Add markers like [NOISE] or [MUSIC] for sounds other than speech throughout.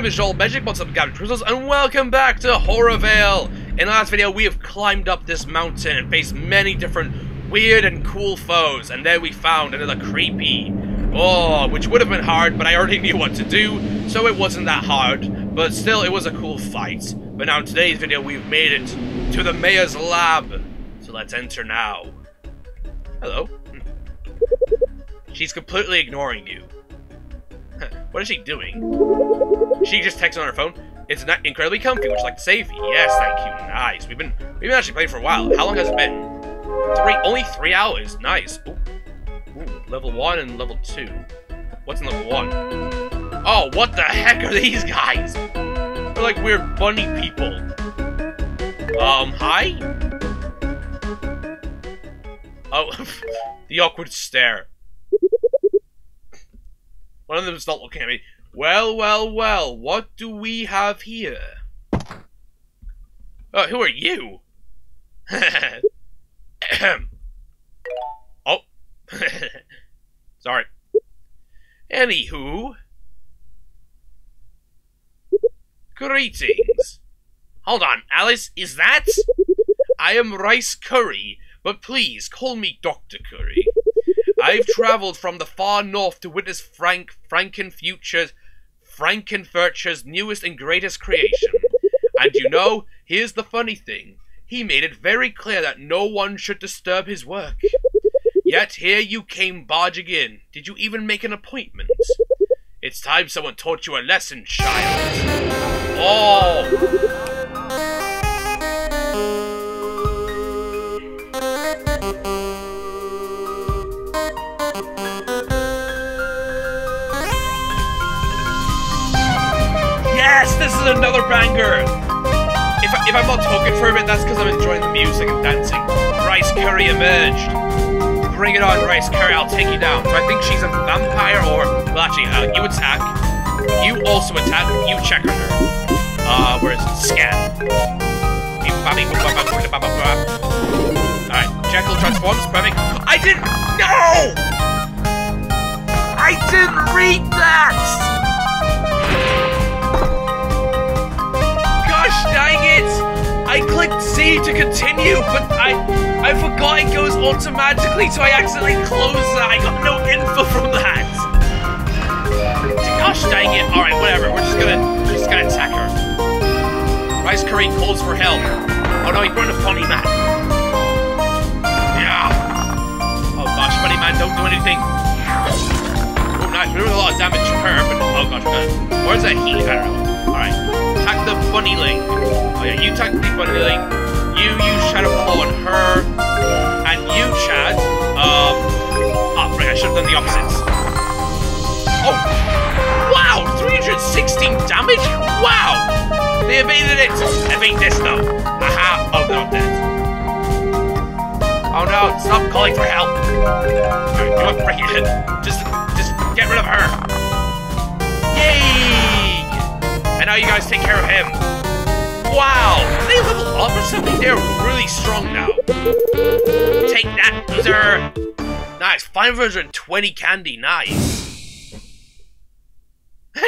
name is Joel Magic. What's up, Gavin Crystals? And welcome back to HorrorVale! In the last video, we have climbed up this mountain and faced many different weird and cool foes. And there we found another creepy. Oh, which would have been hard, but I already knew what to do, so it wasn't that hard. But still, it was a cool fight. But now in today's video, we've made it to the mayor's lab. So let's enter now. Hello. Hmm. She's completely ignoring you. What is she doing? She just texts on her phone. It's not incredibly comfy. Would you like to save? Yes, thank you. Nice. We've been we've been actually playing for a while. How long has it been? Three only three hours. Nice. Ooh. Ooh, level one and level two. What's in level one? Oh, what the heck are these guys? They're like weird bunny people. Um, hi? Oh, [LAUGHS] the awkward stare. One of them is not looking at me. Well, well, well, what do we have here? Oh, who are you? [LAUGHS] oh. [LAUGHS] Sorry. Anywho. Greetings. Hold on, Alice, is that? I am Rice Curry, but please call me Dr. Curry. I've traveled from the far north to witness Frank Frankenfuture's Frankenfurture's newest and greatest creation. And you know, here's the funny thing. He made it very clear that no one should disturb his work. Yet here you came barging in. Did you even make an appointment? It's time someone taught you a lesson, child. Oh! Is another banger! If, I, if I'm not talking for a bit, that's because I'm enjoying the music and dancing. Rice Curry emerged. Bring it on, Rice Curry, I'll take you down. Do I think she's a vampire or... Well, actually, uh, you attack. You also attack. You check on her. Uh, where is it? Scan. Alright, Jekyll transforms, perfect. I didn't... No! I didn't read that! I clicked C to continue, but I I forgot it goes automatically, so I accidentally closed that. I got no info from that. Gosh dang it! All right, whatever. We're just gonna we're just gonna attack her. Rice Curry calls for help. Oh no, he brought a funny man. Yeah. Oh gosh, funny man, don't do anything. Oh nice, we're doing a lot of damage to her, but oh gosh, where's that heat? I don't know. Bunny link. Oh yeah, you attack the bunny link. You use Shadow Claw on her. And you, Chad, um... Oh, right, I should have done the opposites. Oh! Wow! 316 damage? Wow! They evaded it! Evade this, though. Aha! Oh, no, I'm dead. Oh no, stop calling for help! Alright, you want break it? Just, just get rid of her! Now you guys take care of him. Wow! They level up or something? They're really strong now. Take that, loser! Nice, 520 candy, nice. [LAUGHS]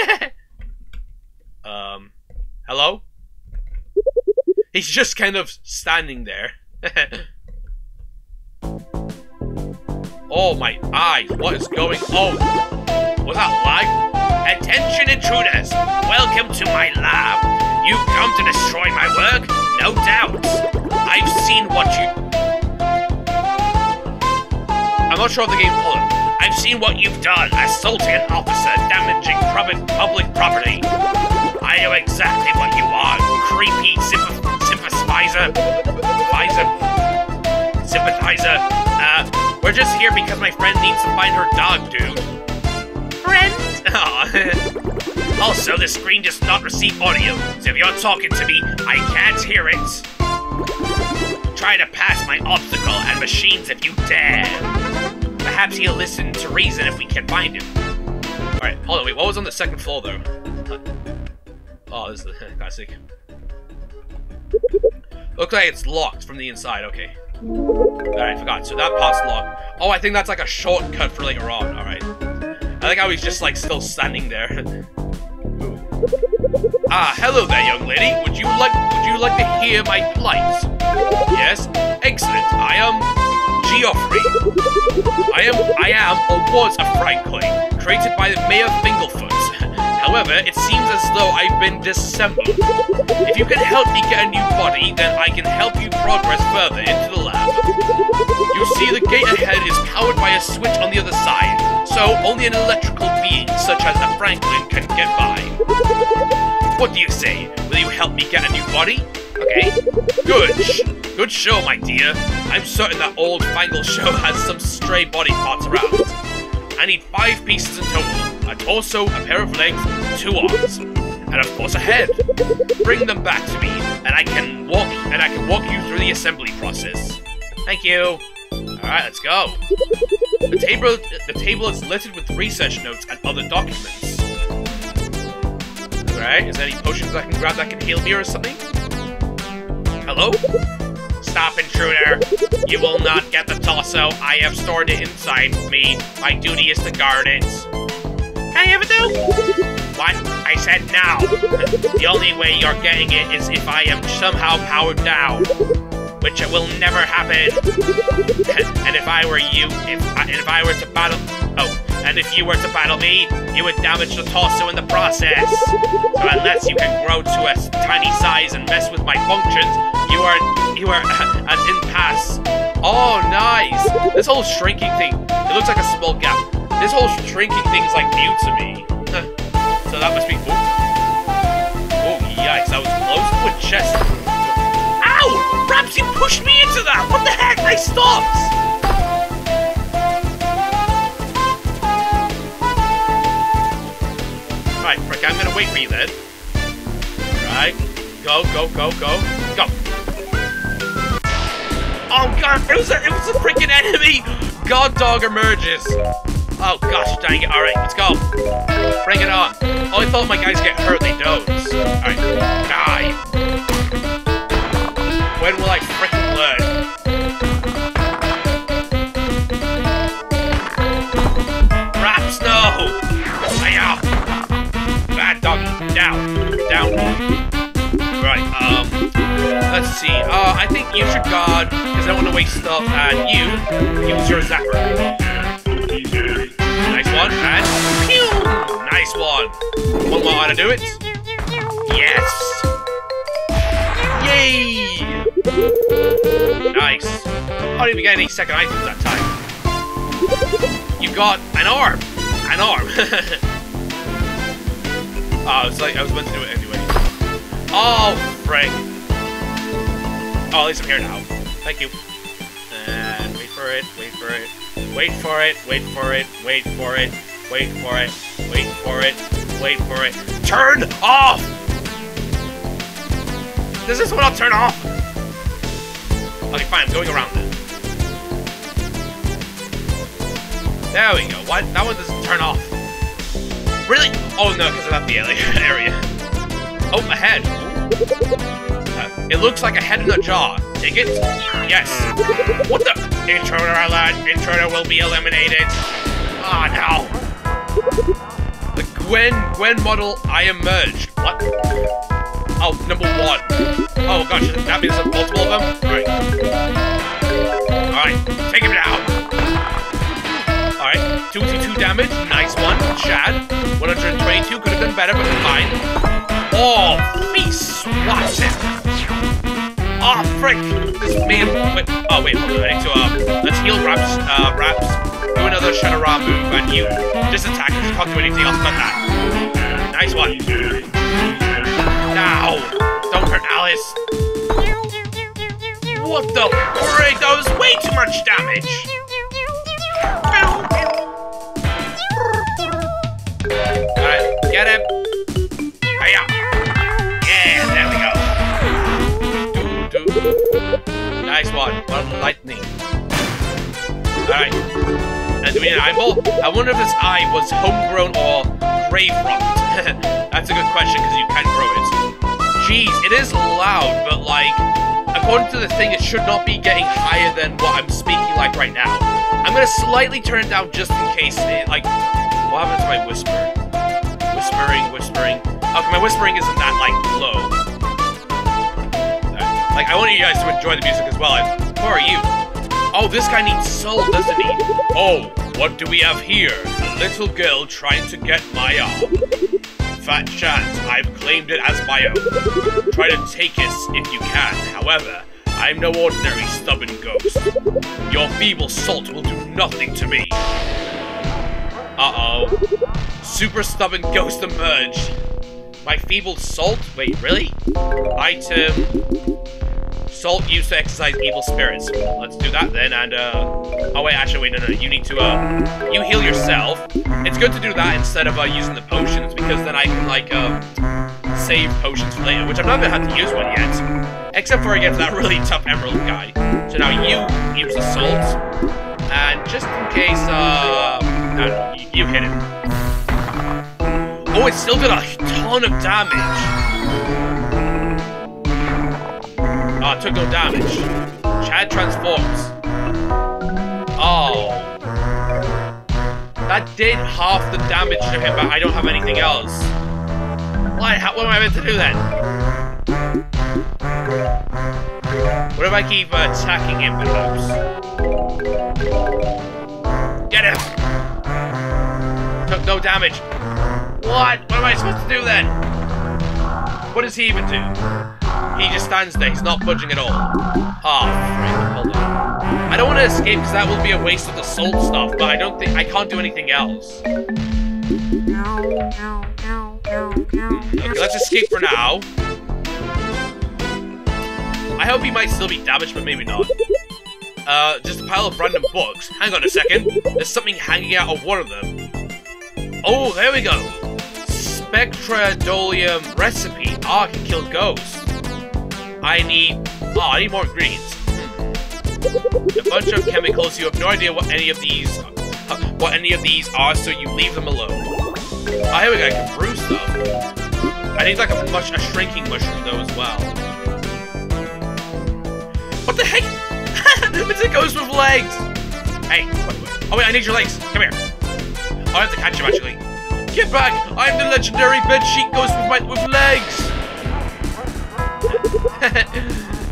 um, hello? He's just kind of standing there. [LAUGHS] oh my eyes, what is going on? Was that? Attention intruders! Welcome to my lab. You've come to destroy my work? No doubt. I've seen what you... I'm not sure if the game pulled. I've seen what you've done, assaulting an officer, damaging public property. I know exactly what you are, creepy sympath sympathizer. Sympathizer. Sympathizer. Uh, we're just here because my friend needs to find her dog, dude. Friend? [LAUGHS] also, the screen does not receive audio, so if you're talking to me, I can't hear it. Try to pass my obstacle and machines if you dare. Perhaps he'll listen to reason if we can find him. Alright, hold on, wait, what was on the second floor, though? Uh, oh, this is the [LAUGHS] classic. Looks like it's locked from the inside, okay. Alright, forgot. So that part's locked. Oh, I think that's like a shortcut for later on, alright. I like how he's just like still standing there. ah, hello there, young lady. Would you like would you like to hear my plight? Yes? Excellent. I am Geoffrey. I am I am or was a Franklin, created by the Mayor Finglefoot. However, it seems as though I've been disassembled. If you can help me get a new body, then I can help you progress further into the lab. You see, the gate ahead is powered by a switch on the other side, so only an electrical being such as a Franklin can get by. What do you say? Will you help me get a new body? Okay. Good. Good show, my dear. I'm certain that old Fangle Show [LAUGHS] has some stray body parts around. I need five pieces in total a torso, a pair of legs, two arms, and of course a head. Bring them back to me, and I can walk and I can walk you through the assembly process. Thank you. Alright, let's go. The table the table is littered with research notes and other documents. Alright, is there any potions I can grab that can heal me or something? Hello? Intruder! You will not get the torso. I have stored it inside me. My duty is to guard it. Can you? What? I said now. the only way you're getting it is if I am somehow powered down. Which will never happen. [LAUGHS] and if I were you, if I, if I were to battle... Oh, and if you were to battle me, you would damage the torso in the process. So unless you can grow to a tiny size and mess with my functions, you are you are [LAUGHS] an impasse. Oh, nice. This whole shrinking thing, it looks like a small gap. This whole shrinking thing is like new to me. [LAUGHS] so that must be... Oh, oh yikes, that was close to a chest. Ow! Wraps, you pushed me into that! What the heck? I stopped! Right, Frick, I'm gonna wait for you then. Right. Go, go, go, go. Go. Oh god, it was a, it was a freaking enemy! God dog emerges. Oh gosh, dang it. Alright, let's go. Bring it on. Oh, I thought my guys get hurt, they don't. Alright, die. When will I um... Let's see. Uh, I think you should guard, because I don't want to waste stuff, and you, use your zapper. Nice one, and pew! Nice one. One more to do it. Yes! Yay! Nice. I didn't even get any second items that time. You got an arm. An arm. [LAUGHS] oh, it's like I was meant to do it. Oh, frick. Oh, at least I'm here now. Thank you. And wait for it, wait for it. Wait for it, wait for it, wait for it, wait for it, wait for it, wait for it. Turn off! This one not turn off? Okay, fine, I'm going around then. There we go. What? That one doesn't turn off. Really? Oh no, because I'm not the alien [LAUGHS] area. Oh, a head. Uh, it looks like a head in a jaw. Take it? Yes. What the? Intruder alert! Intruder will be eliminated! Ah, oh, no! The Gwen, Gwen model, I emerged. What? Oh, number one. Oh gosh, that means there's multiple of them? Alright. Alright, take him down! Alright, 222 damage, nice one. Shad, 122, could have done better, but fine. Oh, feast, watch it! Oh, frick! This man. Wait, oh, wait, hold on. I need to, uh, let's heal Wraps, uh, Wraps. Do another Shadowra move, and you just attack. Just can't do anything else but that. Nice one. Now! Don't hurt Alice. What the frick? That was way too much damage. Alright, get him. Nice one. One lightning. Alright. And we an eyeball? I wonder if this eye was homegrown or grave rocked. [LAUGHS] That's a good question because you can grow it. Jeez, it is loud, but like, according to the thing, it should not be getting higher than what I'm speaking like right now. I'm gonna slightly turn it down just in case it, like, what happened to my whisper? Whispering, whispering. Okay, my whispering isn't that, like, low. Like, I want you guys to enjoy the music as well. Who are you? Oh, this guy needs soul, doesn't he? Oh, what do we have here? A little girl trying to get my arm. Fat chance, I've claimed it as my own. Try to take it if you can, however, I'm no ordinary stubborn ghost. Your feeble salt will do nothing to me. Uh-oh. Super stubborn ghost emerged. My feeble salt? Wait, really? Item. Salt used to exercise evil spirits. Let's do that then, and, uh... Oh, wait, actually, wait, no, no, you need to, uh... You heal yourself. It's good to do that instead of, uh, using the potions, because then I can, like, uh... Save potions for later, which I've never had to have to use one yet. Except for against that really [LAUGHS] tough emerald guy. So now you use the salt. And just in case, uh... I you, you hit him. Oh, it still did a ton of damage. Oh, it took no damage. Chad transforms. Oh. That did half the damage to him, but I don't have anything else. What, how, what am I meant to do then? What if I keep uh, attacking him, perhaps? Get him! Took no damage. What? What am I supposed to do then? What does he even do? He just stands there. He's not budging at all. Oh, frick. Hold on. I don't want to escape because that will be a waste of the salt stuff, but I don't think... I can't do anything else. Okay, let's escape for now. I hope he might still be damaged, but maybe not. Uh, just a pile of random books. Hang on a second. There's something hanging out of one of them. Oh, there we go. Spectradolium recipe. Ah, I can kill ghosts. I need... Oh, I need more ingredients. Hmm. A bunch of chemicals. You have no idea what any of these... what any of these are, so you leave them alone. Oh, here we go. I can brew stuff. I need like a mush, a shrinking mushroom though as well. What the heck? [LAUGHS] it's a ghost with legs. Hey, wait, wait. oh wait, I need your legs. Come here. I have to catch him actually. Get back! I'm the legendary bedsheet ghost with my with legs.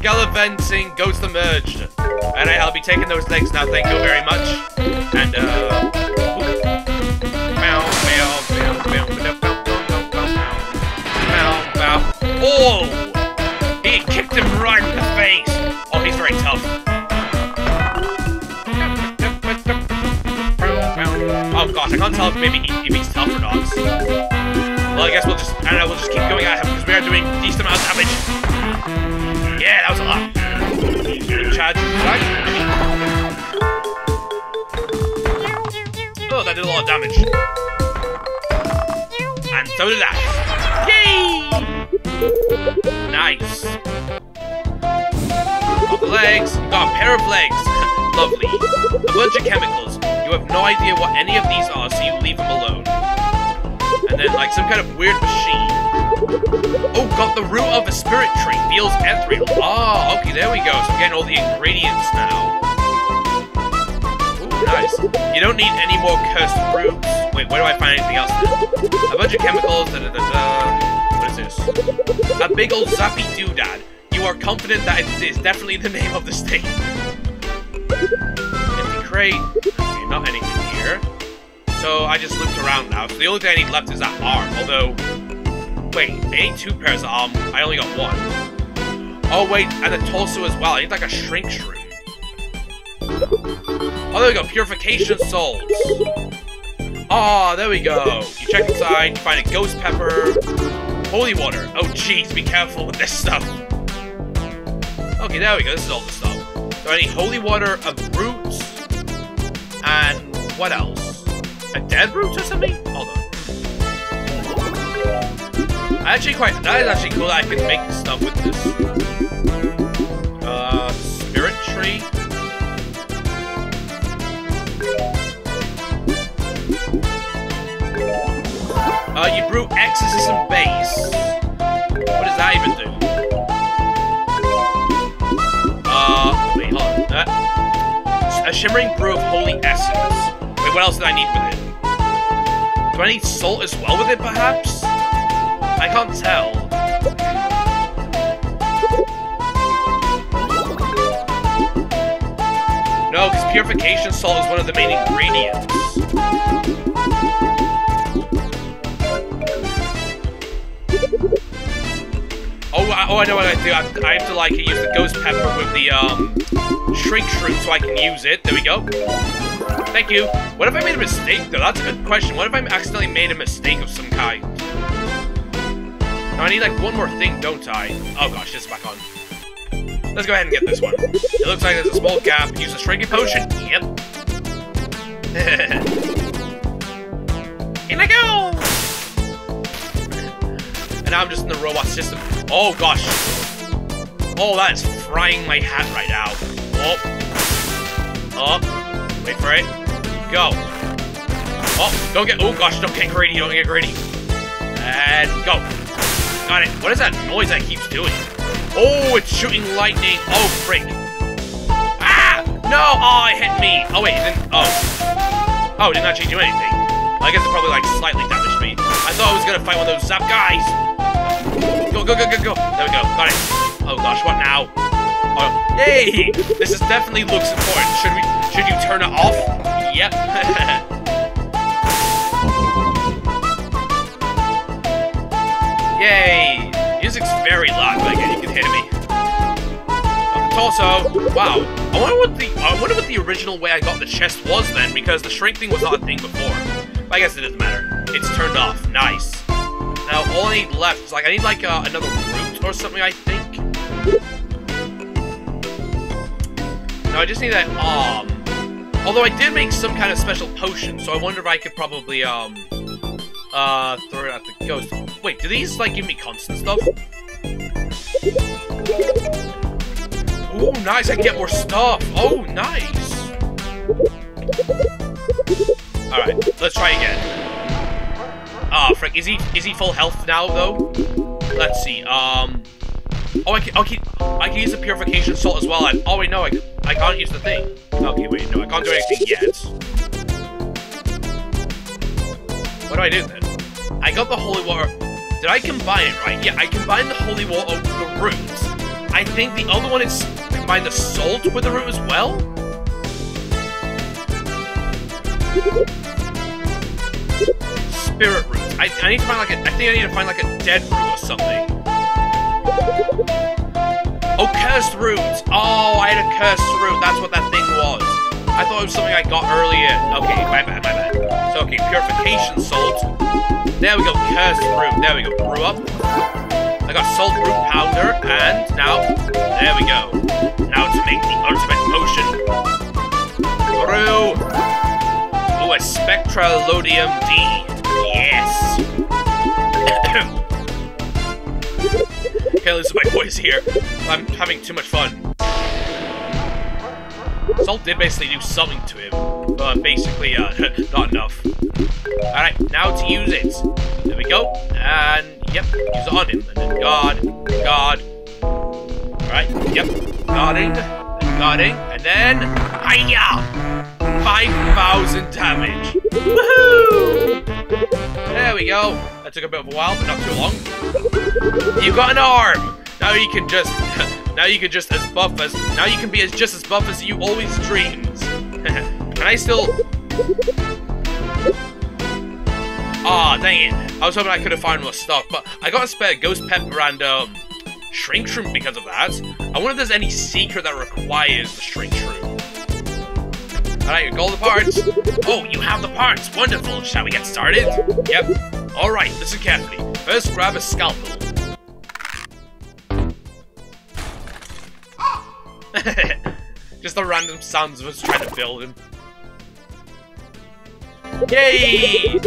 Gallivanting ghost emerged. Alright, I'll be taking those legs now. Thank you very much. And uh. Oh! Tell if maybe he, if he's tough or not. Well, I guess we'll just, I don't know, we'll just keep going at him because we are doing decent amount of damage. Yeah, that was a lot. Chad, right? Oh, that did a lot of damage. And so did that. Yay! Nice. Legs. Got a pair of legs. Lovely. A bunch of chemicals. You have no idea what any of these are, so you leave them alone. And then, like, some kind of weird machine. Oh, got the root of a spirit tree. Feels ethereal. Ah, okay, there we go. So I'm getting all the ingredients now. Ooh, nice. You don't need any more cursed roots. Wait, where do I find anything else? A bunch of chemicals, da da da da. What is this? A big old zappy doodad. You are confident that it is definitely the name of the thing. Empty crate. Okay, not anything here. So I just looked around now. So the only thing I need left is that arm. Although, wait, I need two pairs of arm. I only got one. Oh wait, and the torso as well. I need like a shrink shroom. Oh, there we go. Purification souls. Oh, ah, there we go. You check inside, you find a ghost pepper, holy water. Oh, jeez, be careful with this stuff. Okay, there we go. This is all the stuff. Need holy water, of roots, and what else? A dead root or something? Hold on. Actually quite. That is actually cool. I can make stuff with this. Uh, spirit tree. Uh, you brew exorcism base. What does that even do? Shimmering brew of holy essence. Wait, what else did I need with it? Do I need salt as well with it, perhaps? I can't tell. No, because purification salt is one of the main ingredients. Oh, I, oh, I know what I do. I, I have to like use the ghost pepper with the um shrink shroom so I can use it. There we go. Thank you. What if I made a mistake though? That's a good question. What if I accidentally made a mistake of some kind? Now I need like one more thing, don't I? Oh gosh, this is back on. Let's go ahead and get this one. It looks like there's a small gap. Use a shrinking potion. Yep. [LAUGHS] In I go! And now I'm just in the robot system. Oh gosh. Oh, that is frying my hat right now. Oh. Oh. Wait for it. Go. Oh, don't get- oh gosh, don't get greedy, don't get greedy. And go. Got it. What is that noise that keeps doing? Oh, it's shooting lightning. Oh, frick. Ah! No! Oh, it hit me. Oh, wait, it didn't... Oh. Oh, it didn't actually do anything. I guess it probably, like, slightly damaged me. I thought I was gonna fight one of those zap guys. Go, go, go, go, go. There we go. Got it. Oh, gosh, what now? Oh, yay! This is definitely looks important. Should we... Should you turn it off? Yep. [LAUGHS] Yay! Music's very loud, but you can hear me. The torso. Wow. I wonder what the I wonder what the original way I got the chest was then, because the shrink thing was not a thing before. But I guess it doesn't matter. It's turned off. Nice. Now all I need left is like I need like uh, another root or something. I think. No, I just need that um. Although I did make some kind of special potion, so I wonder if I could probably um uh throw it at the ghost. Wait, do these like give me constant stuff? Oh, nice! I get more stuff. Oh, nice. All right, let's try again. Ah, oh, frick! Is he is he full health now though? Let's see. Um. Oh, I can. Okay, I can use the purification salt as well. I, oh wait, no, I I can't use the thing. Okay, wait, no, I can't do anything yet. What do I do then? I got the holy water. Did I combine it right? Yeah, I combined the holy water with the roots. I think the other one is combine the salt with the root as well? Spirit root. I, I need to find like a, I think I need to find like a dead root or something. Oh, cursed root. Oh, I had a cursed root. That's what that thing was. I thought it was something I got earlier. Okay, my bad, my bad. So, okay, purification salt. There we go, cursed root. There we go, brew up. I got salt root powder, and now, there we go. Now to make the ultimate potion. Brew. Oh, a Spectralodium D. Yes. [COUGHS] [LAUGHS] Can't listen my voice here. I'm having too much fun. Salt did basically do something to him, but basically, uh, [LAUGHS] not enough. Alright, now to use it. There we go. And, yep, use it on him. And then guard, guard. Alright, yep, guarding, guarding, and then, hiya! 5,000 damage. Woohoo! There we go. That took a bit of a while, but not too long. You got an arm! Now you can just, [LAUGHS] now you can just as buff as, now you can be as just as buff as you always dreamed. [LAUGHS] can I still... Aw, oh, dang it. I was hoping I could have found more stuff, but I got a spare Ghost Pepper and, um, Shrink Shroom because of that. I wonder if there's any secret that requires the Shrink Shroom. Alright, you got all the parts. Oh, you have the parts. Wonderful. Shall we get started? Yep. Alright, listen carefully. First, grab a scalpel. [LAUGHS] Just the random sounds of us trying to build him. Yay!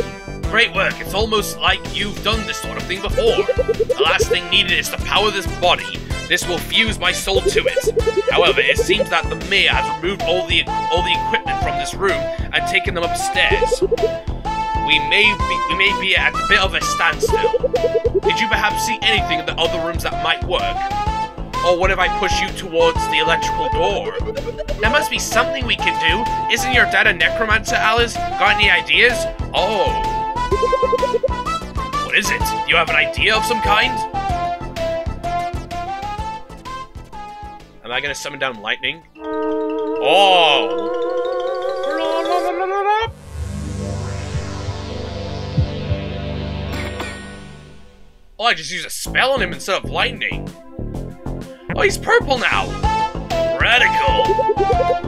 Great work. It's almost like you've done this sort of thing before. The last thing needed is to power this body. This will fuse my soul to it. However, it seems that the mayor has removed all the all the equipment from this room and taken them upstairs. We may be we may be at a bit of a standstill. Did you perhaps see anything in the other rooms that might work? Or what if I push you towards the electrical door? There must be something we can do. Isn't your dad a necromancer, Alice? Got any ideas? Oh. What is it? Do you have an idea of some kind? Am I gonna summon down lightning? Oh! Oh, I just used a spell on him instead of lightning. Oh, he's purple now. Radical.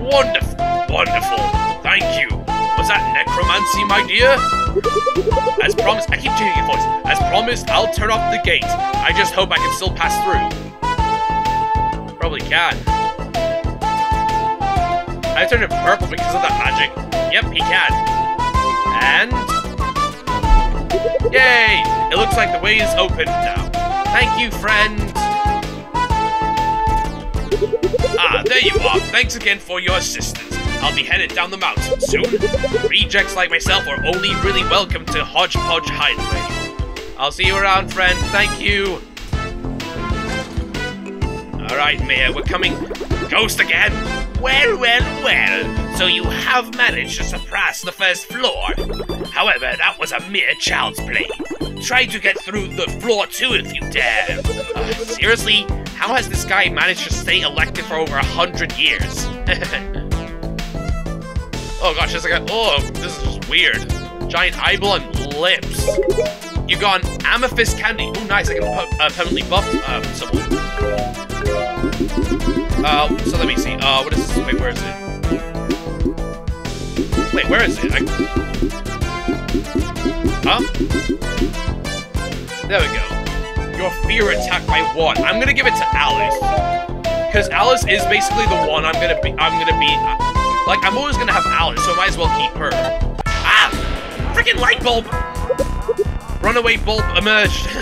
Wonderful. Wonderful. Thank you. Was that necromancy, my dear? As promised, I keep changing your voice. As promised, I'll turn off the gate. I just hope I can still pass through. Probably can. I turned it purple because of that magic. Yep, he can. And Yay! It looks like the way is open now. Thank you, friend! Ah, there you are. Thanks again for your assistance. I'll be headed down the mountain soon. Rejects like myself are only really welcome to Hodgepodge Hideaway. I'll see you around, friend. Thank you. Alright, Mia, we're coming. Ghost again? Well, well, well. So you have managed to surpass the first floor. However, that was a mere child's play. Try to get through the floor too if you dare. Uh, seriously? How has this guy managed to stay elected for over a hundred years? [LAUGHS] oh gosh, this guy. Oh, this is just weird. Giant eyeball and lips. You've got an amethyst candy. Oh, nice. I can uh, permanently buff um, someone. Uh, so let me see. Uh, what is this? Wait, where is it? Wait, where is it? I... Huh? There we go. Your fear attack by one. I'm gonna give it to Alice. Because Alice is basically the one I'm gonna be- I'm gonna be- Like, I'm always gonna have Alice, so I might as well keep her. Ah! Freaking light bulb! Runaway bulb emerged. [LAUGHS]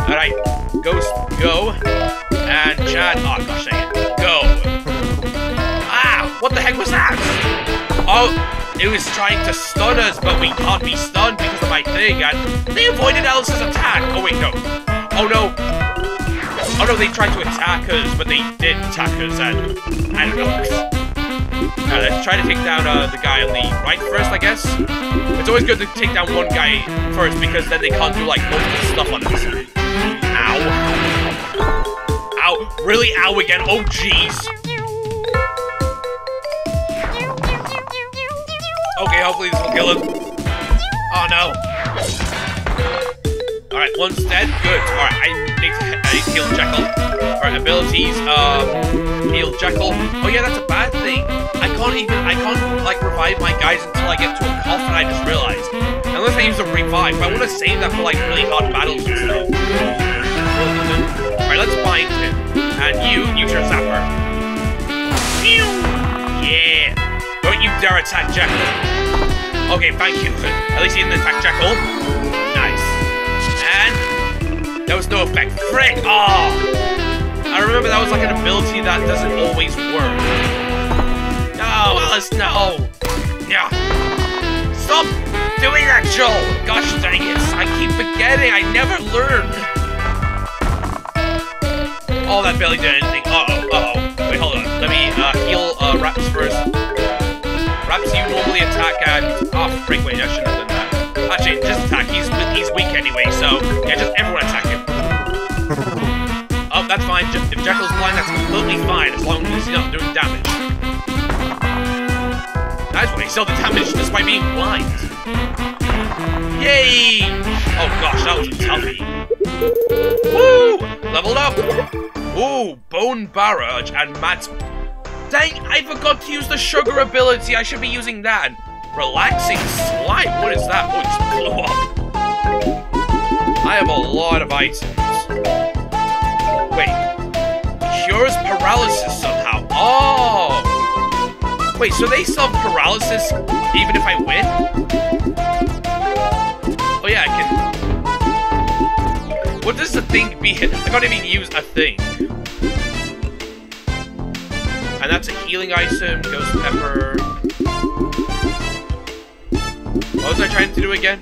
Alright, Ghost, go. And Chad, oh gosh dang it, go. Ah, what the heck was that? Oh, it was trying to stun us, but we can't be stunned because of my thing, and they avoided Alice's attack. Oh wait, no. Oh no. Oh no, they tried to attack us, but they did attack us, and I don't know. Let's try to take down uh, the guy on the right first, I guess. It's always good to take down one guy first, because then they can't do, like, multiple stuff on us. Ow. Ow. Really? Ow again? Oh, jeez. Okay, hopefully this will kill him. Oh, no. Alright, one's dead. Good. Alright, I need to, I need to heal Jekyll. Alright, abilities. Um, heal Jekyll. Oh yeah, that's a bad thing. I can't even, I can't, like, revive my guys until I get to a coffin, I just realized. Unless I use a revive. But I want to save that for, like, really hard battles and stuff. Alright, let's bind him. And you, use your zapper. Yeah! Don't you dare attack Jekyll. Okay, thank you. At least he didn't attack Jekyll. Was no effect. Frick! Oh! I remember that was like an ability that doesn't always work. No, Alice, no! Yeah. Stop doing that, Joel! Gosh dang it, I keep forgetting, I never learn! Oh, that barely did anything. Uh-oh, uh-oh. Wait, hold on. Let me uh, heal uh, Wraps first. Wraps, you normally attack and... Oh, freak, wait, I shouldn't have done that. Actually, just attack. He's, he's weak anyway, so... Yeah, just that's fine. If Jekyll's blind, that's completely fine, as long as he's not doing damage. Nice one, he still did damage despite being blind. Yay! Oh gosh, that was a toughie. Woo! Leveled up! Ooh, Bone Barrage and Matt's... Dang, I forgot to use the sugar ability. I should be using that. Relaxing Slime, what is that? Oh, it just blew up. I have a lot of items. Wait. Cures paralysis somehow. Oh! Wait, so they solve paralysis even if I win? Oh yeah, I can... What does the thing be? I can't even use a thing. And that's a healing item, Ghost Pepper. What was I trying to do again?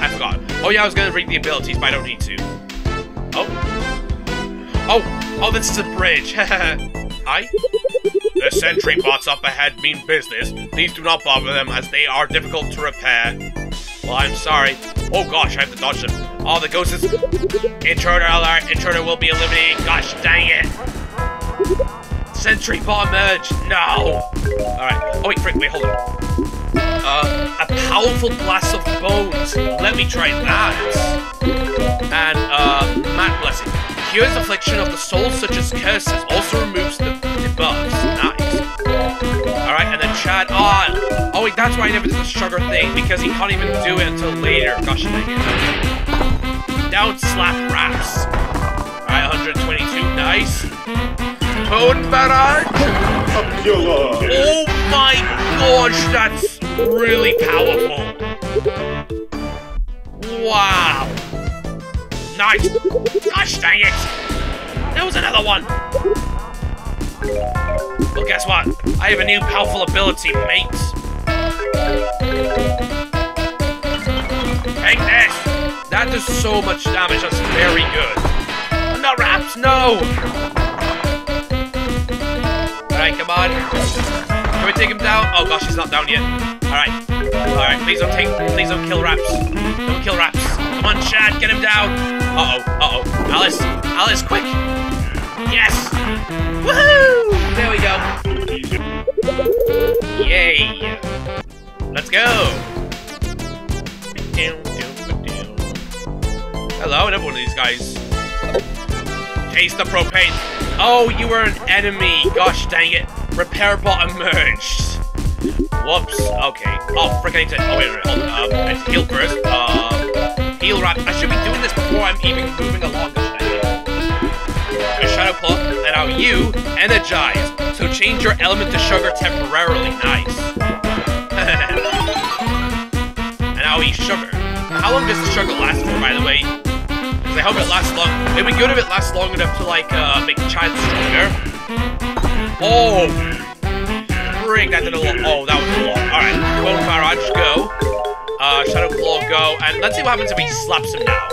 I forgot. Oh yeah, I was gonna read the abilities, but I don't need to. Oh. Oh, Oh, this is a bridge. [LAUGHS] Hi? The sentry bots up ahead mean business. Please do not bother them as they are difficult to repair. Well, I'm sorry. Oh gosh, I have to dodge them. Oh, the ghost is... Intruder alert! Intruder will be eliminated! Gosh dang it! Sentry bot emerge! No! Alright. Oh wait, frick, wait, hold on. Uh, a powerful blast of bones. Let me try that. And, uh, Mat Blessing. Cures affliction of the soul such as curses. Also removes the debuffs. Nice. Alright, and then Chad. Oh, oh wait, that's why I never did the sugar thing, because he can't even do it until later. Gosh dang it. Down slap wraps. Alright, 122. Nice. Bone barrage. Oh my gosh, that's really powerful. Wow. Gosh dang it. There was another one. Well, guess what? I have a new powerful ability, mates. Take this. That does so much damage. That's very good. Not wraps, no. Alright, come on. Can we take him down? Oh gosh, he's not down yet. Alright. Alright, please don't take please don't kill Wraps. Don't kill Wraps. Come on, Chad, get him down. Uh-oh, uh-oh. Alice, Alice, quick! Yes! Woohoo! There we go. Yay! Let's go! Hello, another one of these guys. Taste the propane. Oh, you were an enemy. Gosh dang it. Repair bot emerged. Whoops. Okay. Oh, frick, I need to... Oh, wait, wait, hold on. Um, I need heal first. Uh, heal wrap. I should be doing this before I'm even moving along. It. A Shadow Claw. And you, energize. So change your element to sugar temporarily. Nice. [LAUGHS] and now eat sugar. How long does the sugar last for, by the way? I hope it lasts long. It'd be good if it lasts long enough to, like, uh, make child stronger. Oh! Frig, that did a lot. Oh, that was a lot. Alright, Bone Barrage, go. Uh, Shadow Claw, go. And let's see what happens if he slaps him now.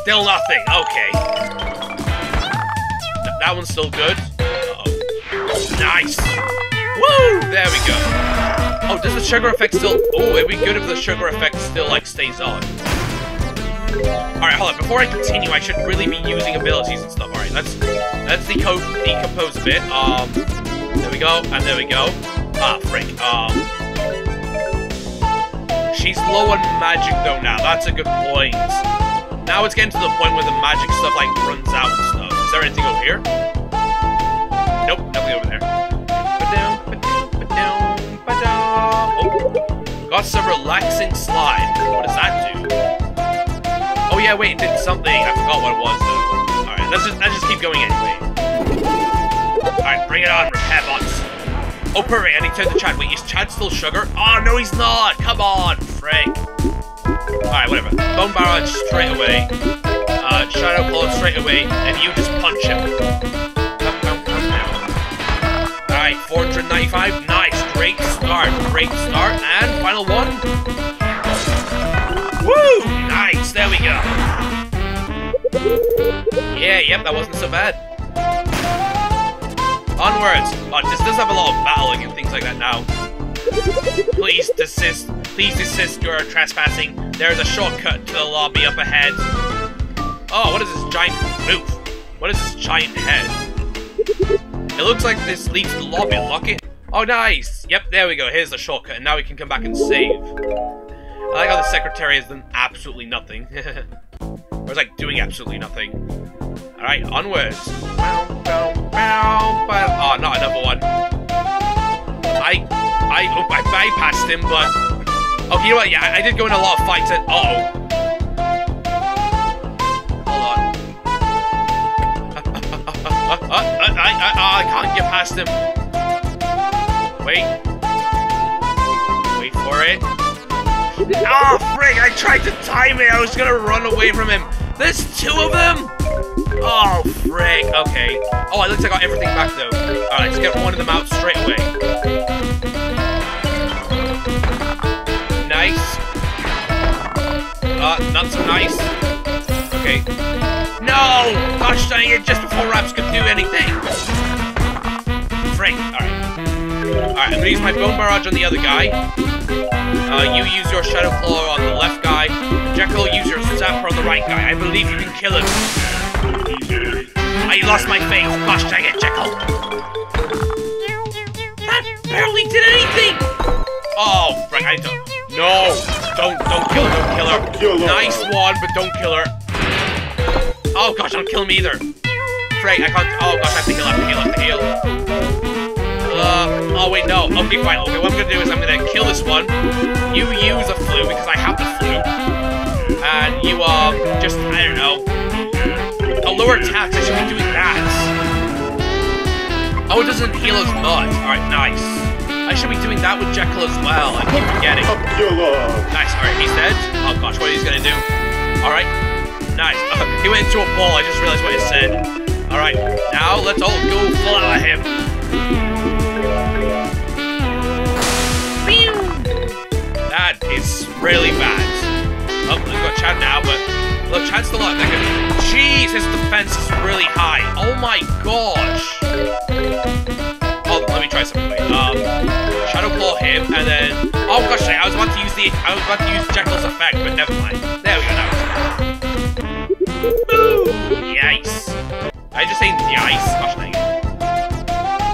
Still nothing. Okay. Th that one's still good. Uh oh Nice! Woo! There we go. Oh, does the sugar effect still... Oh, it'd be good if the sugar effect still, like, stays on. Alright, hold on. Before I continue, I should really be using abilities and stuff. Alright, let's let's deco decompose a bit. Um, there we go, and there we go. Ah, frick. Um, she's low on magic though now. That's a good point. Now it's getting to the point where the magic stuff like runs out and stuff. Is there anything over here? Nope, nothing over there. Oh, got some relaxing slide. What does that do? Oh yeah, wait, it did something. I forgot what it was though. Alright, let's just let's just keep going anyway. Alright, bring it on, repair bots. Oh perfect, and he turned to Chad. Wait, is Chad still sugar? Oh no he's not! Come on, Frank. Alright, whatever. Bone barrage straight away. Uh Shadow Claw straight away, and you just punch him. Alright, 495. Nice, great start. Great start. And final one. Woo! Nice, there we go. Yeah, yep, that wasn't so bad. Onwards! Oh, this does have a lot of battling and things like that now. Please desist. Please desist, you're trespassing. There's a shortcut to the lobby up ahead. Oh, what is this giant move? What is this giant head? It looks like this leads to the lobby. Unlock it. Oh, nice! Yep, there we go. Here's the shortcut, and now we can come back and save. I like how the secretary has done absolutely nothing. [LAUGHS] or is like doing absolutely nothing. Alright, onwards. Oh, not another one. I I oh, I bypassed him, but Oh you know what, yeah, I, I did go in a lot of fights and uh oh. Hold on. [LAUGHS] I, I, I, I can't get past him. Wait. Wait for it. Ah, oh, frig! I tried to time it. I was gonna run away from him. There's two of them. Oh, frig. Okay. Oh, it looks like I got everything back though. All right, let's get one of them out straight away. Nice. Uh, not so nice. Okay. No! Gosh dang it, just before Wraps could do anything. Frank, alright. Alright, I'm gonna use my Bone Barrage on the other guy. Uh, you use your Shadow Claw on the left guy. Jekyll, use your Zapper on the right guy. I believe you can kill him. I lost my faith. Gosh dang it, Jekyll. That barely did anything! Oh, Frank, I don't... No! Don't, don't kill her, don't kill her. Kill her. Nice one, but don't kill her. Oh gosh, don't kill me either. Frank, I can't... Oh gosh, I have to heal, I have to heal, I have to heal. Uh, oh wait, no. Okay, fine. Okay, what I'm gonna do is I'm gonna kill this one. You use a flu because I have the flu. And you, um, just, Lower attacks, I should be doing that. Oh, it doesn't heal as much. Alright, nice. I should be doing that with Jekyll as well. I keep forgetting. Nice, alright, he's dead. Oh gosh, what he's gonna do. Alright, nice. [LAUGHS] he went into a ball, I just realized what he said. Alright, now let's all go full out him. That is really bad. Oh, we've got Chad now, but look, Chad's still not that. Jeez, his defense is really high. Oh my gosh. Oh, let me try something. Um, Shadow Claw him, and then oh gosh, I was about to use the I was about to use Jekyll's effect, but never mind. There we go. Now. Ooh, Yikes! I just say yikes. Gosh dang it.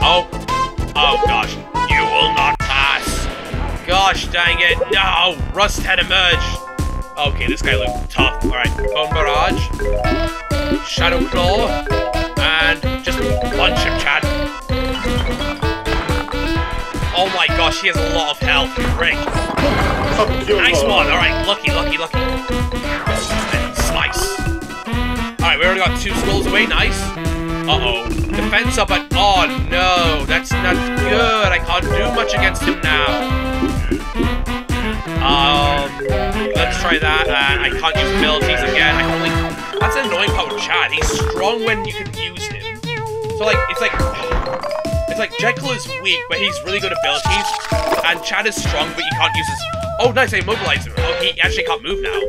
Oh, oh gosh, you will not pass. Gosh dang it! No, Rust had emerged. Okay, this guy looked tough. All right, Bone Barrage, Shadow Claw, and just punch him, Chad. Oh my gosh, he has a lot of health. Killer. Nice one. All right, lucky, lucky, lucky. And slice. All right, we already got two skulls away. Nice. Uh-oh. Defense up, but oh no, that's not good. I can't do much against him now. Um, let's try that. Uh, I can't use abilities again. I can only. That's an annoying with Chad. He's strong when you can use him. So like, it's like. It's like Jekyll is weak, but he's really good at abilities, and Chad is strong, but you can't use his. Oh, nice! I immobilized him. Oh, he actually can't move now.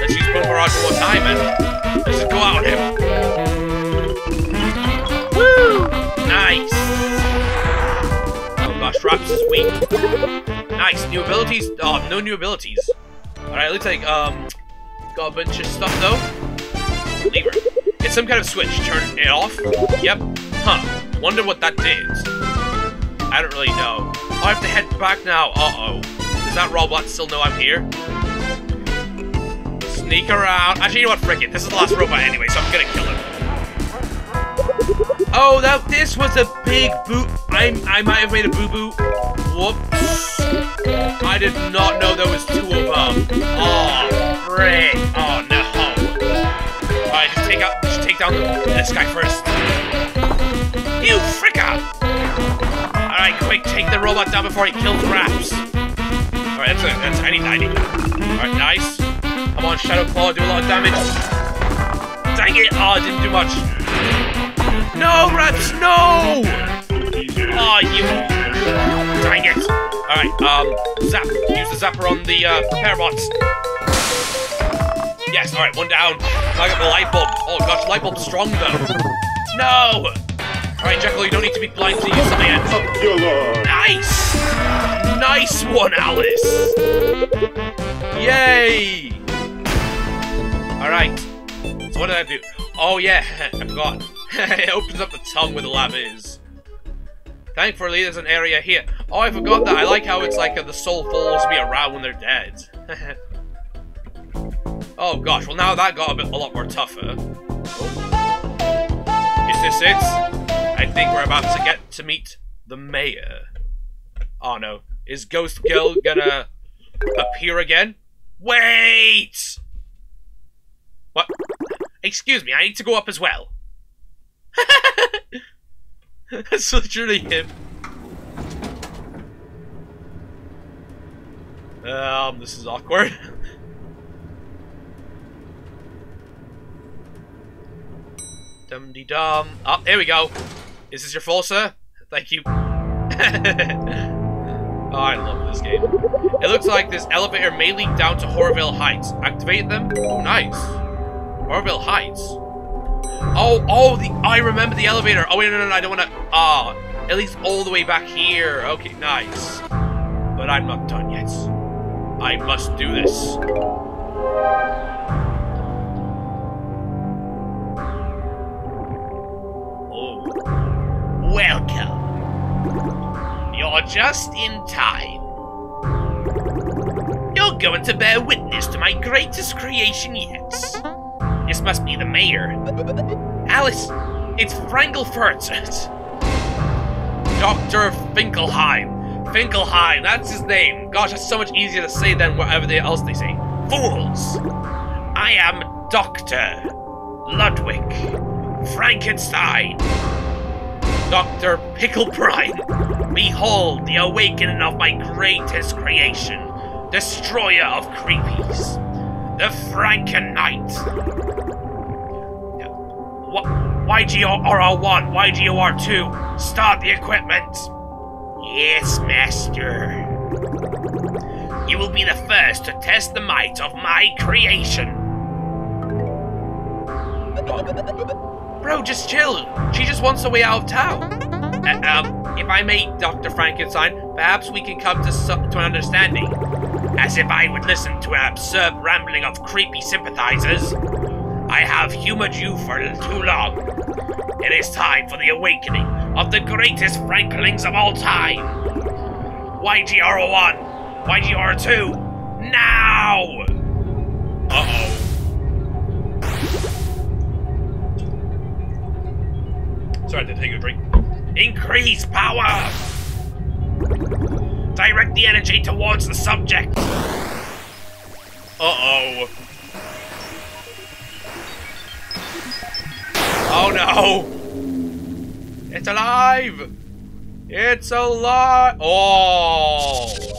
Let's use Barrage one more time, and let's just go out on him. Woo! Nice. Oh gosh, Wraps is weak. Nice. New abilities. Oh, no new abilities. All right, it looks like um, got a bunch of stuff though. Lever. It's some kind of switch. Turn it off. Yep. Huh. Wonder what that. I don't really know. I have to head back now. Uh-oh. Does that robot still know I'm here? Sneak around. Actually, you know what? Frick it. This is the last robot anyway, so I'm gonna kill him. Oh, that this was a big boo. I I might have made a boo boo. Whoops. I did not know there was two of them. Oh, frick. Oh no. Alright, just take out. Just take down this guy first. You fricker! Alright, quick, take the robot down before he kills Wraps. Alright, that's, a, that's I need, I. Alright, nice. Come on, Shadow Claw, do a lot of damage. Dang it! Oh, didn't do much. No, Wraps, no! Oh, you... Dang it. Alright, um, zap. Use the zapper on the, uh, repair bots. Yes, alright, one down. I got the light bulb. Oh gosh, light bulb's strong though. No! Alright, Jekyll, you don't need to be blind to use. Killer. Nice! Nice one, Alice! Yay! Alright. So what did I do? Oh yeah, [LAUGHS] I forgot. [LAUGHS] it opens up the tongue where the lab is. Thankfully, there's an area here. Oh, I forgot that. I like how it's like uh, the soul follows me around when they're dead. [LAUGHS] oh gosh, well now that got a bit a lot more tougher. Is this it? I think we're about to get to meet the mayor. Oh no. Is Ghost Girl gonna appear again? Wait! What? Excuse me, I need to go up as well. [LAUGHS] That's literally him. Um, this is awkward. [LAUGHS] dum de dum. Oh, there we go. Is this your full, sir? Thank you. [LAUGHS] oh, I love this game. It looks like this elevator may lead down to HorrorVale Heights. Activate them? Oh, nice. HorrorVale Heights. Oh, oh, the I remember the elevator. Oh wait, no, no, no I don't want to. Ah, at least all the way back here. Okay, nice. But I'm not done yet. I must do this. Welcome. You're just in time. You're going to bear witness to my greatest creation yet. This must be the mayor. Alice, it's Frankel Frankelfurt. Dr. Finkleheim. Finkleheim, that's his name. Gosh, that's so much easier to say than whatever else they say. Fools! I am Dr. Ludwig Frankenstein. Dr. Picklebrine. Behold the awakening of my greatest creation, destroyer of creepies, the Franken Knight. What? YGOR1, YGOR2, start the equipment. Yes, Master. You will be the first to test the might of my creation. Bro, just chill. She just wants a way out of town. Uh, um, if I may, Dr. Frankenstein, perhaps we can come to, so- to an understanding. As if I would listen to an absurd rambling of creepy sympathizers. I have humored you for too long. It is time for the awakening of the greatest Franklings of all time. YGR1, YGR2, now! Uh-oh. Sorry, to take a drink. Increase power! Direct the energy towards the subject. Uh-oh. Oh no! It's alive! It's alive! Oh!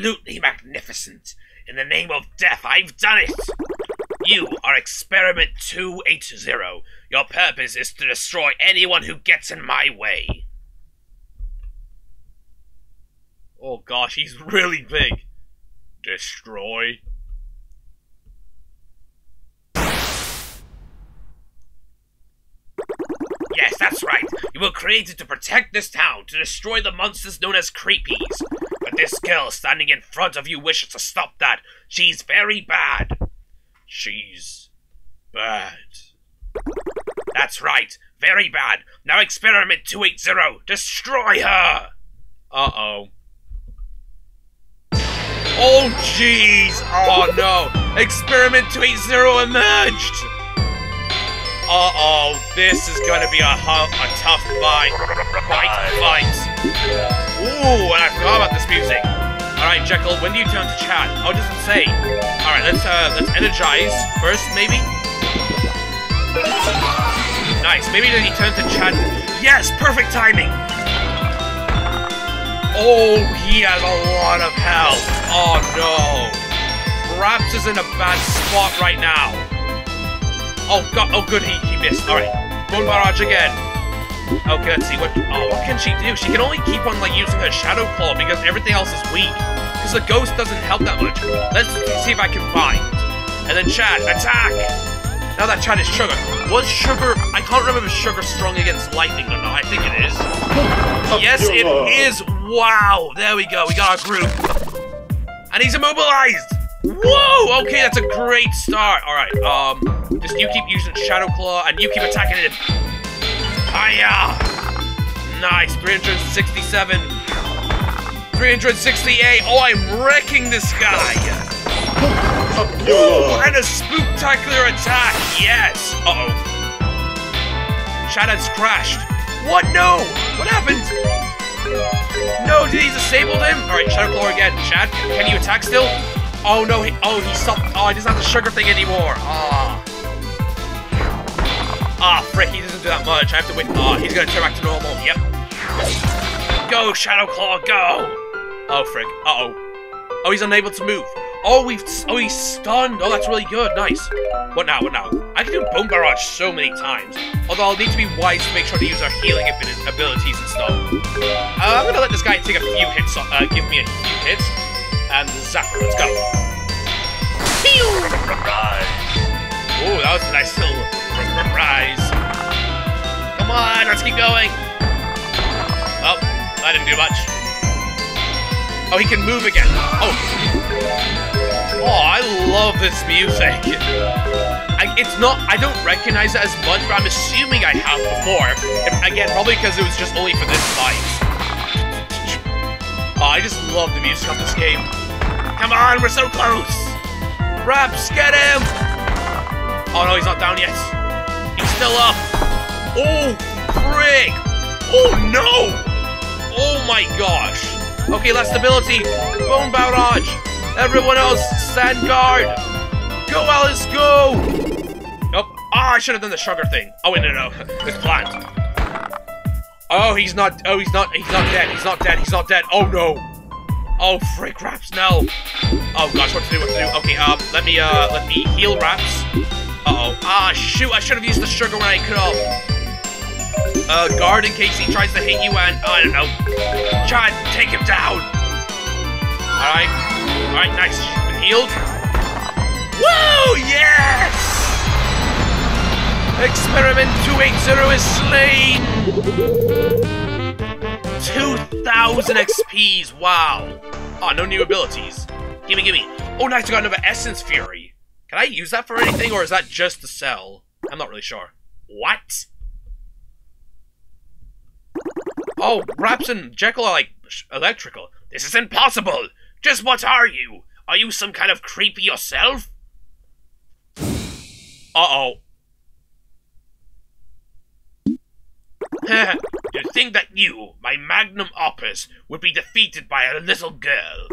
Absolutely magnificent! In the name of death, I've done it! You are Experiment 280. Your purpose is to destroy anyone who gets in my way. Oh gosh, he's really big. Destroy. Yes, that's right. You were created to protect this town, to destroy the monsters known as creepies. But this girl standing in front of you wishes to stop that. She's very bad. She's bad. That's right, very bad. Now experiment 280, destroy her! Uh-oh. Oh jeez! Oh no! Experiment 280 emerged! Uh-oh, this is gonna be a, a tough fight. Fight, fight. Ooh, and I forgot about this music. Alright, Jekyll, when do you turn to Chad? Oh, it doesn't say. Alright, let's uh let's energize first, maybe? Nice, maybe then he turns to Chad. Yes, perfect timing! Oh, he has a lot of health. Oh no. Wraps is in a bad spot right now. Oh god, oh good, he, he missed. Alright, Bone Barrage again. Okay, let's see, what, oh, what can she do? She can only keep on, like, using her Shadow Claw because everything else is weak. Because the ghost doesn't help that much. Let's see if I can find. And then Chad, attack! Now that Chad is Sugar. Was Sugar, I can't remember if Sugar strong against lightning or not. I think it is. Yes, it is. Wow, there we go. We got our group. And he's immobilized. Whoa, okay, that's a great start. All right, um, just you keep using Shadow Claw and you keep attacking it. Hiya! Nice, 367. 368. Oh, I'm wrecking this guy. Ooh, and a spooktacular attack. Yes. Uh-oh. Shadow's crashed. What? No! What happened? No, did he disable him? Alright, Shadow Claw again. Chad, can you attack still? Oh no, he, oh, he stopped. Oh, he doesn't have the sugar thing anymore. Ah. Ah, frick, he doesn't do that much. I have to wait. Ah, he's gonna turn back to normal. Yep. Go, Shadow Claw, go! Oh, frick. Uh-oh. Oh, he's unable to move. Oh, we've oh he's stunned. Oh, that's really good. Nice. What now? What now? I can do bone barrage so many times. Although I'll need to be wise to make sure to use our healing abi- abilities and stuff. Uh, I'm gonna let this guy take a few hits. Uh, give me a few hits. And zapper. Let's go. Ooh, that was a nice little rise. Come on, let's keep going. Oh, that didn't do much. Oh, he can move again. Oh. Oh, I love this music. I, it's not, I don't recognize it as much, but I'm assuming I have before. Again, probably because it was just only for this fight. Oh, I just love the music of this game. Come on, we're so close. Wraps, get him! Oh no, he's not down yet. Still up. Oh, frick! Oh no! Oh my gosh! Okay, last ability. Bone barrage. Everyone else, stand guard. Go, Alice, go! Oh, oh I should have done the sugar thing. Oh wait, no, no, [LAUGHS] it's planned. Oh, he's not. Oh, he's not. He's not dead. He's not dead. He's not dead. Oh no. Oh, frick, Wraps, no. Oh gosh, what to do? What to do? Okay, um, let me uh, let me heal Wraps. Uh oh. Ah, shoot! I should have used the sugar when I could have. Uh, guard in case he tries to hit you and, I don't know, try and take him down. Alright. Alright, nice. Healed. Woo! Yes! Experiment 280 is slain! 2,000 XPs, wow. Oh, no new abilities. Gimme, gimme. Oh, nice, I got another Essence Fury. Can I use that for anything, or is that just the cell? I'm not really sure. What? Oh, Wraps and Jekyll are like electrical. This is impossible! Just what are you? Are you some kind of creepy yourself? Uh-oh. [LAUGHS] you think that you, my magnum opus, would be defeated by a little girl?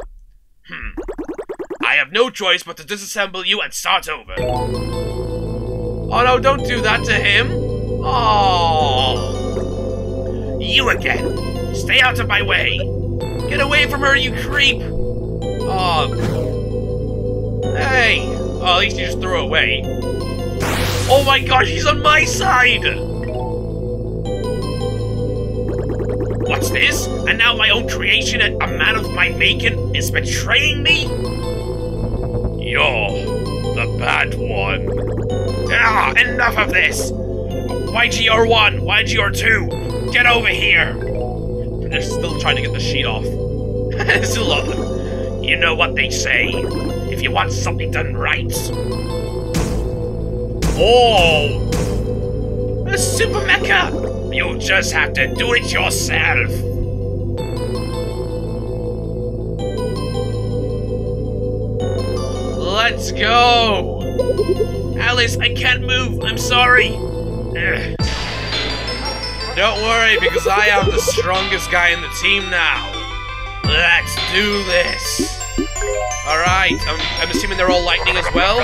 Hmm. I have no choice but to disassemble you and start over. Oh no, don't do that to him! Oh. You again! Stay out of my way! Get away from her, you creep! Oh. Hey! Oh, at least you just threw away. Oh my gosh, he's on my side! What's this? And now my own creation, a man of my making, is betraying me? You're the bad one. Ah, enough of this! YGR1, YGR2, get over here! They're still trying to get the sheet off. [LAUGHS] still up. You know what they say. If you want something done right. Oh! A super mecha! You'll just have to do it yourself. Let's go! Alice, I can't move. I'm sorry. Ugh. Don't worry, because I am the strongest guy in the team now. Let's do this. Alright, I'm, I'm assuming they're all lightning as well.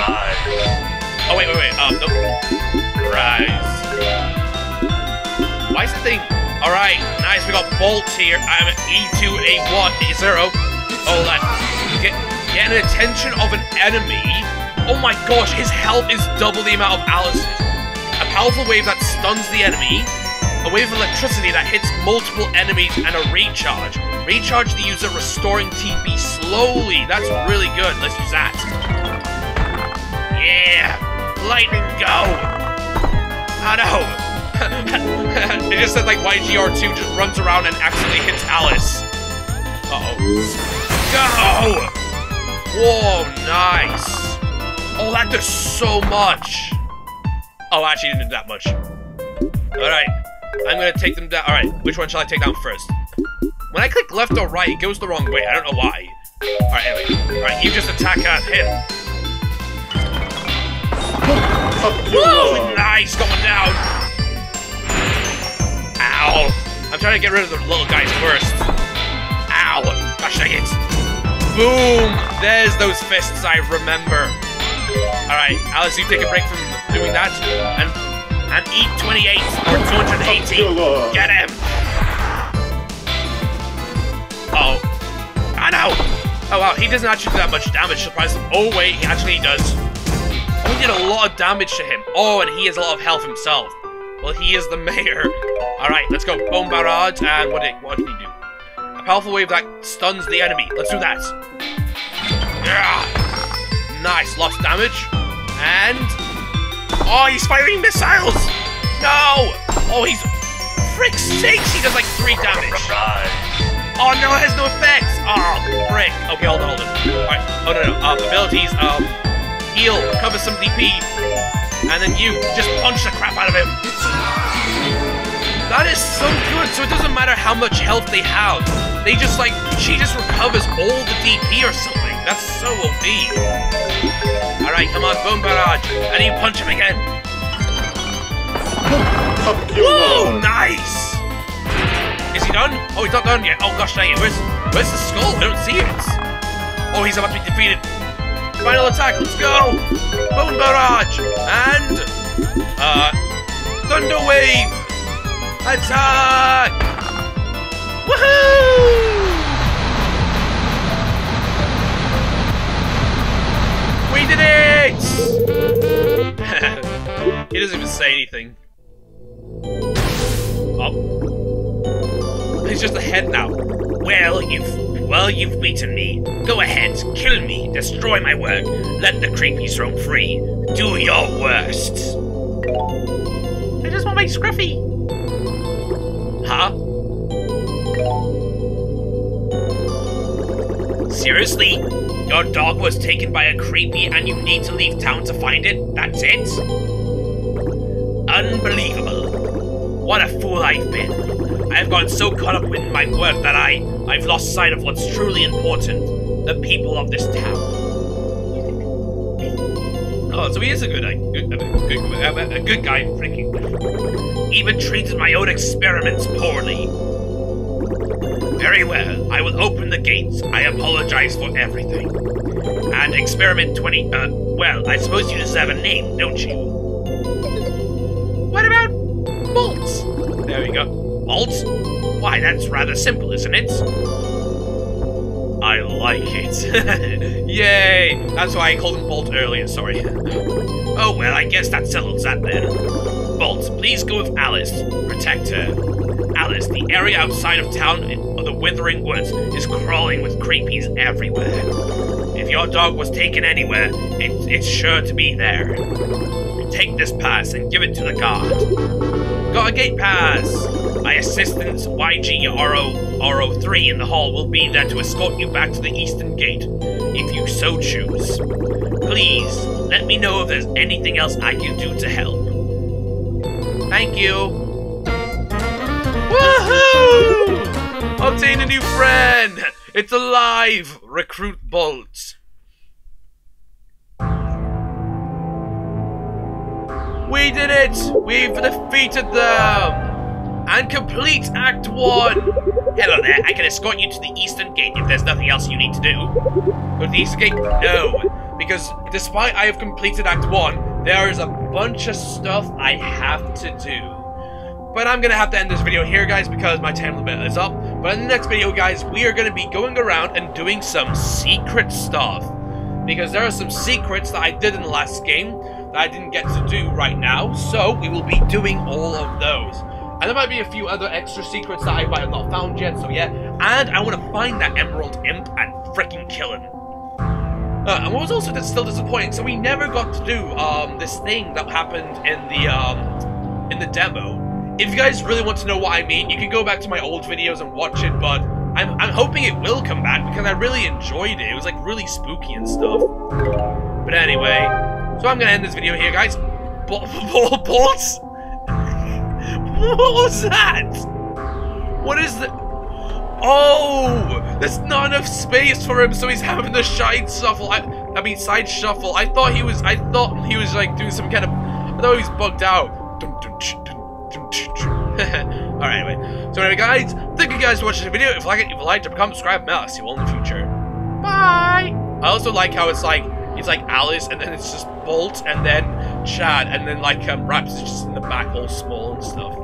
Oh, wait, wait, wait. Um, nope. Rise. Why is the thing? Alright, nice. We got Bolt here. I'm at E2A1, E0. Oh, that. Get, an attention of an enemy. Oh my gosh, his health is double the amount of Alice's. A powerful wave that stuns the enemy. A wave of electricity that hits multiple enemies and a recharge. Recharge the user, restoring TP slowly. That's really good. Let's use that. Yeah! Lightning go! Oh no! [LAUGHS] it just said like YGR2 just runs around and accidentally hits Alice. Uh-oh. Go! Whoa, nice. Oh, that does so much. Oh, actually, didn't do that much. Alright. I'm gonna take them down. Alright, which one shall I take down first? When I click left or right, it goes the wrong way. I don't know why. Alright, anyway. Alright, you just attack at him. Woo! Nice, got one down. Ow. I'm trying to get rid of the little guys first. Ow. Gosh dang it. Boom! There's those fists I remember. Alright, Alice, you take a break from doing that. And and eat 28 or 280. Get him! Oh. I know! Oh wow, he doesn't actually do that much damage, surprisingly. Oh wait, he actually does. Oh, he did a lot of damage to him. Oh, and he has a lot of health himself. Well, he is the [LAUGHS] mayor. Alright, let's go. Bone Barrage, and what did, what did he do? Powerful wave that stuns the enemy. Let's do that. Yeah. Nice, lost damage. And... Oh, he's firing missiles! No! Oh, he's... Frick sakes, he does like three damage. Oh no, it has no effect! Oh, frick. Okay, hold on, hold on. Alright, oh no, no. Um, abilities, um, heal, cover some DP, and then you just punch the crap out of him. That is so good, so it doesn't matter how much health they have. They just like, she just recovers all the DP or something. That's so OP. Alright, come on, Bone Barrage. And you punch him again. [LAUGHS] Whoa, nice! Is he done? Oh, he's not done yet. Oh gosh dang it, where's, where's the skull? I don't see it. Oh, he's about to be defeated. Final attack, let's go! Bone Barrage! And... Uh... Thunder Wave! Attack! Woohoo! We did it! [LAUGHS] he doesn't even say anything. Oh. He's just a head now. Well, you've well, you've beaten me. Go ahead, kill me, destroy my work, let the creepies roam free. Do your worst. I just want my scruffy. Huh? Seriously? Your dog was taken by a creepy and you need to leave town to find it? That's it? Unbelievable. What a fool I've been. I've gotten so caught up in my work that I, I've lost sight of what's truly important. The people of this town. Oh, so he is a good, a good, a good, a good guy, freaking. Even treated my own experiments poorly. Very well, I will open the gates. I apologize for everything. And experiment 20, uh, well, I suppose you deserve a name, don't you? What about bolts? There we go. Bolts? Why, that's rather simple, isn't it? I like it. [LAUGHS] Yay! That's why I called him Bolt earlier, sorry. oh well, I guess that settles that then. Bolt, please go with Alice. Protect her. Alice, the area outside of town of the Withering Woods is crawling with creepies everywhere. If your dog was taken anywhere, it, it's sure to be there. Take this pass and give it to the guard. Got a gate pass! My assistant, YG RO, 3 in the hall will be there to escort you back to the eastern gate, if you so choose. Please, let me know if there's anything else I can do to help. Thank you. Woohoo! Obtain a new friend! It's alive! Recruit Bolt. We did it! We've defeated them! And complete Act 1! Hello there, I can escort you to the Eastern Gate if there's nothing else you need to do. Go to the Eastern Gate? No. Because despite I have completed Act 1, there is a bunch of stuff I have to do. But I'm gonna have to end this video here, guys, because my time limit is up. But in the next video, guys, we are gonna be going around and doing some secret stuff. Because there are some secrets that I did in the last game that I didn't get to do right now, so we will be doing all of those. And there might be a few other extra secrets that I might have not found yet, so yeah. And I want to find that Emerald Imp and freaking kill him. Uh, and what was also still disappointing, so we never got to do um, this thing that happened in the um, in the demo. If you guys really want to know what I mean, you can go back to my old videos and watch it, but I'm, I'm hoping it will come back because I really enjoyed it. It was like really spooky and stuff. But anyway, so I'm gonna end this video here, guys. [LAUGHS] Ball bolts? [LAUGHS] what was that? What is that? Oh, there's not enough space for him, so he's having the side shuffle. I, I mean, side shuffle. I thought he was. I thought he was like doing some kind of. I thought he was bugged out. [LAUGHS] Alright, anyway. So anyway, guys, thank you guys for watching the video. If you like it, if you liked it, become subscribe, I'll see you all in the future. Bye! I also like how it's like, it's like Alice, and then it's just Bolt, and then Chad, and then like um, Wraps is just in the back all small and stuff.